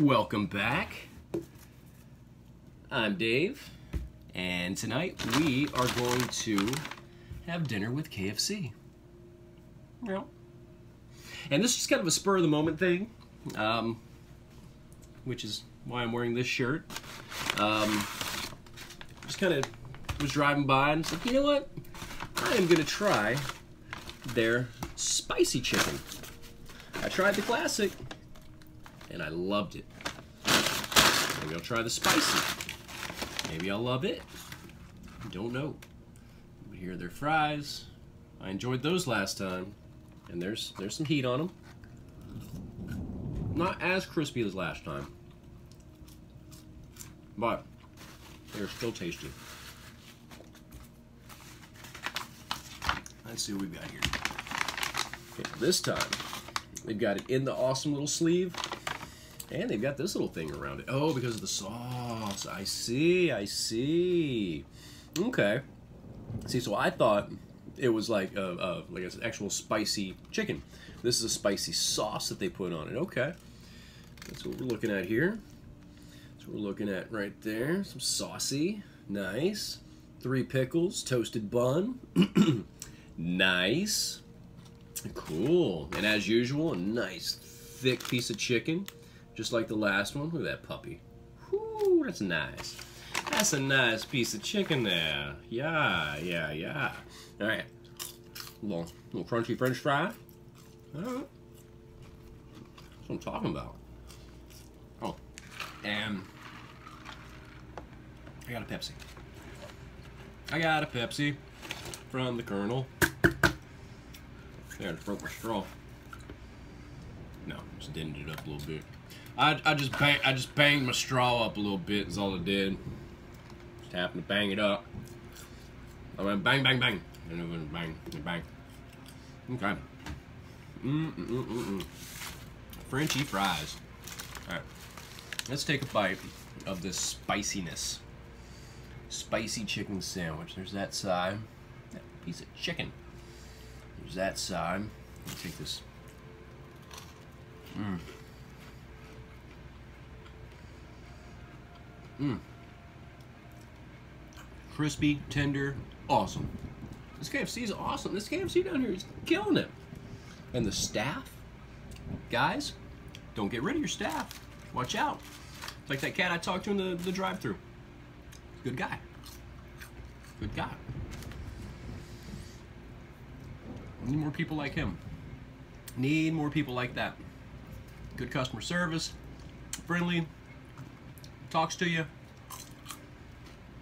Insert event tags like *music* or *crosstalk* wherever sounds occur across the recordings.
Welcome back. I'm Dave, and tonight we are going to have dinner with KFC. Well, and this is kind of a spur of the moment thing, um, which is why I'm wearing this shirt. Um, just kind of was driving by and said, you know what? I am going to try their spicy chicken. I tried the classic, and I loved it. Maybe I'll try the spicy. Maybe I'll love it. Don't know. But here are their fries. I enjoyed those last time, and there's there's some heat on them. Not as crispy as last time, but they're still tasty. Let's see what we've got here. Okay, this time, they've got it in the awesome little sleeve. And they've got this little thing around it. Oh, because of the sauce. I see, I see. Okay. See, so I thought it was like a, a like an actual spicy chicken. This is a spicy sauce that they put on it. Okay. That's what we're looking at here. That's what we're looking at right there. Some saucy. Nice. Three pickles, toasted bun. *clears throat* nice. Cool. And as usual, a nice thick piece of chicken, just like the last one. Look at that puppy. Whoo, that's nice. That's a nice piece of chicken there. Yeah, yeah, yeah. All right. Little, little crunchy french fry. All right. That's what I'm talking about. Oh, and I got a Pepsi. I got a Pepsi from the Colonel. There, I broke my straw. No, just dented it up a little bit. I, I just bang, I just banged my straw up a little bit. Is all it did. Just happened to bang it up. I went bang, bang, bang, and it went bang, bang. Okay. Mm mm mm mm mm. Frenchy fries. All right. Let's take a bite of this spiciness. Spicy chicken sandwich. There's that side. That piece of chicken. There's that side. Let me take this. Mmm. Mmm. Crispy, tender, awesome. This KFC is awesome. This KFC down here is killing it. And the staff, guys, don't get rid of your staff. Watch out. It's like that cat I talked to in the, the drive through Good guy. Good guy. Need more people like him. Need more people like that. Good customer service, friendly, talks to you.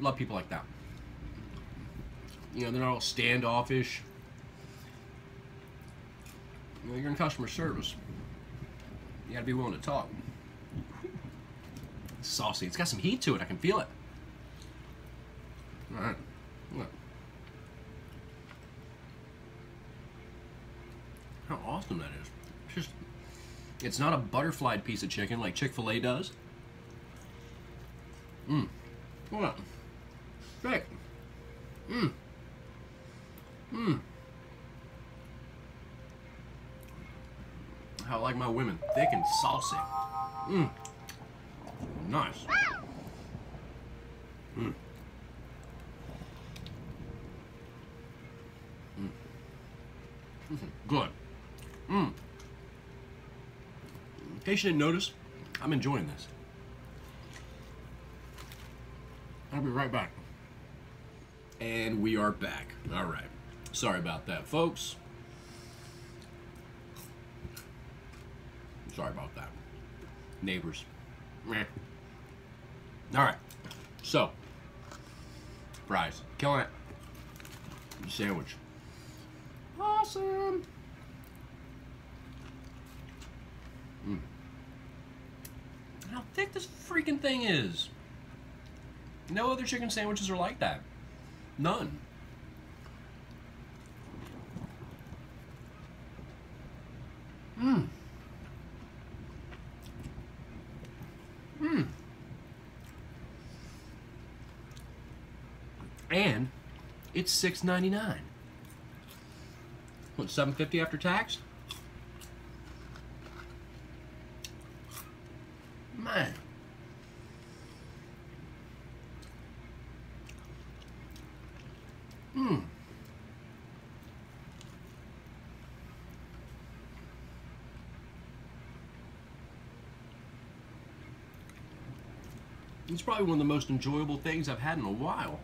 Love people like that. You know, they're not all standoffish. You know, you're in customer service. You gotta be willing to talk. It's saucy. It's got some heat to it. I can feel it. All right. Look. How awesome that is. It's just, it's not a butterflied piece of chicken like Chick-fil-A does. Mmm. What? Thick. Mmm. Mmm. I like my women thick and saucy. Mmm. Nice. Mmm. Mmm. Good. Mmm. In case you didn't notice, I'm enjoying this. I'll be right back. And we are back. All right. Sorry about that, folks. Sorry about that. Neighbors. Meh. All right. So, fries. Killing it. Sandwich. Awesome. Mm. How thick this freaking thing is. No other chicken sandwiches are like that. None. Mmm. Mmm. And it's six ninety nine. What, seven fifty after tax? Man. Mmm. It's probably one of the most enjoyable things I've had in a while.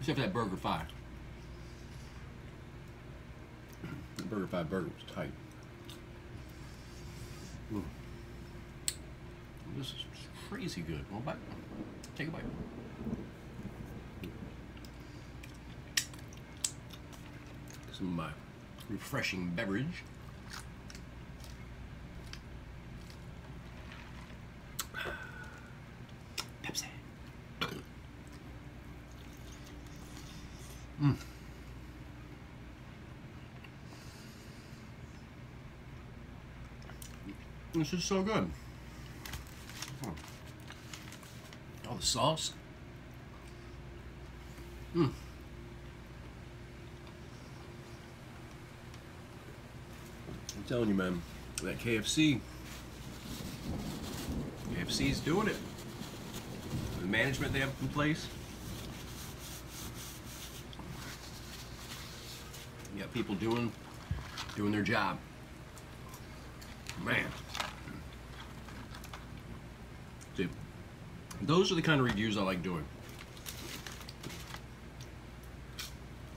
Except for that BurgerFi. The BurgerFi burger was tight. Mm. This is crazy good. One bite. Take a bite. Some of my refreshing beverage. Pepsi. Mm. This is so good. All the sauce. Mm. I'm telling you, man, that KFC, KFC's doing it. The management they have in place. You got people doing doing their job. Man. See, those are the kind of reviews I like doing.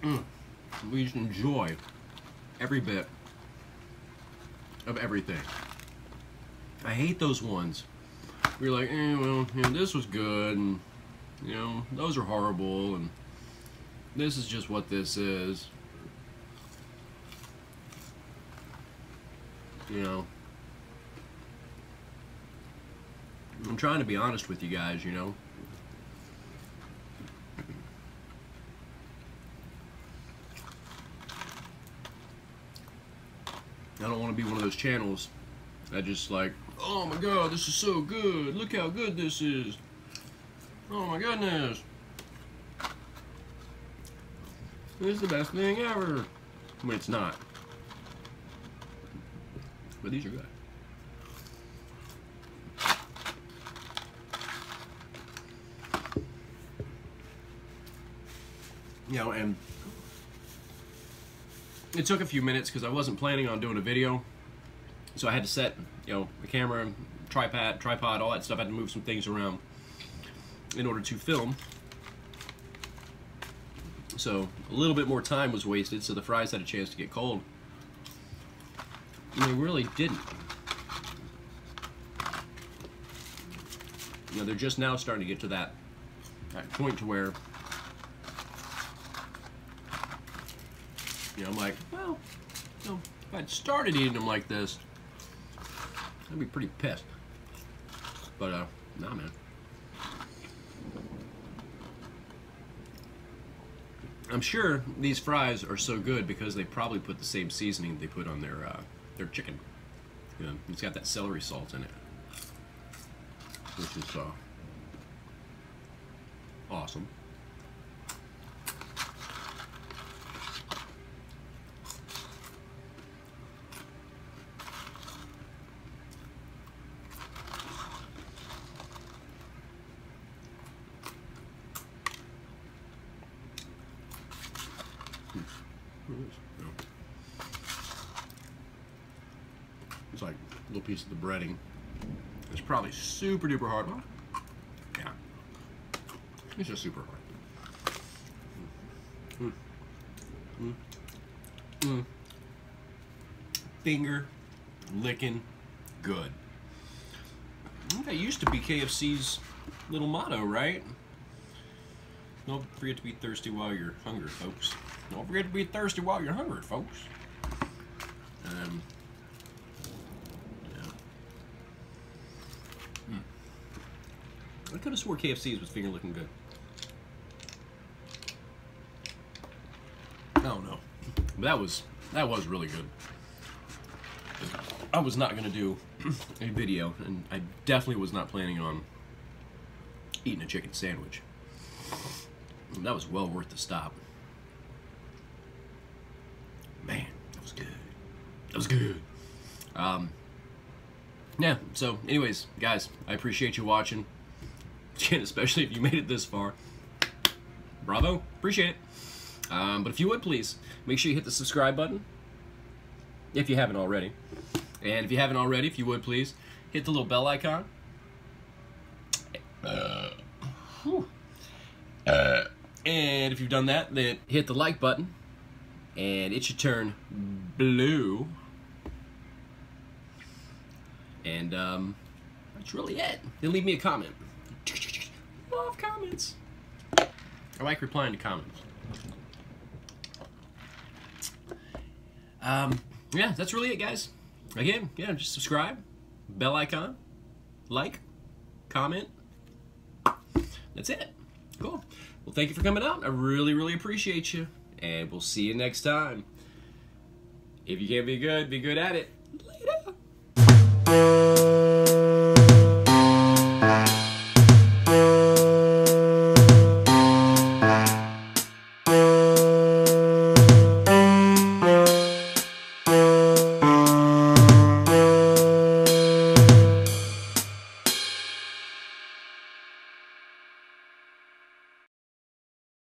Mm. We just enjoy every bit of everything. I hate those ones. We're like, eh, well, you know, this was good, and you know, those are horrible, and this is just what this is. You know. I'm trying to be honest with you guys, you know. I don't want to be one of those channels that just like, oh my god, this is so good. Look how good this is. Oh my goodness. This is the best thing ever. When it's not. But these are good. You know, and it took a few minutes because I wasn't planning on doing a video. So I had to set, you know, the camera, tripod, tripod, all that stuff. I had to move some things around in order to film. So a little bit more time was wasted, so the fries had a chance to get cold. And they really didn't. You know, they're just now starting to get to that, that point to where You know, I'm like, well, you know, if I'd started eating them like this, I'd be pretty pissed. But, uh, nah, man. I'm sure these fries are so good because they probably put the same seasoning they put on their uh, their chicken. You know, it's got that celery salt in it, which is uh, awesome. It's like a little piece of the breading. It's probably super duper hard. Well, yeah. It's just super hard. Mm. Mm. Mm. Finger licking good. That used to be KFC's little motto, right? Don't forget to be thirsty while you're hungry, folks. Don't forget to be thirsty while you're hungry, folks. Um, yeah. Hmm. I could have swore KFC's was finger looking good. I don't know. But that was that was really good. I was not gonna do *clears throat* a video, and I definitely was not planning on eating a chicken sandwich. That was well worth the stop. Man, that was good. That was good. Um, yeah, so anyways, guys, I appreciate you watching. Especially if you made it this far. Bravo, appreciate it. Um, but if you would please, make sure you hit the subscribe button. If you haven't already. And if you haven't already, if you would please, hit the little bell icon. Uh, uh, and if you've done that, then hit the like button. And it should turn blue. And um, that's really it. Then leave me a comment. Comments. I like replying to comments. Um, yeah, that's really it, guys. Again, yeah, just subscribe, bell icon, like, comment. That's it. Cool. Well, thank you for coming out. I really, really appreciate you. And we'll see you next time. If you can't be good, be good at it. Later.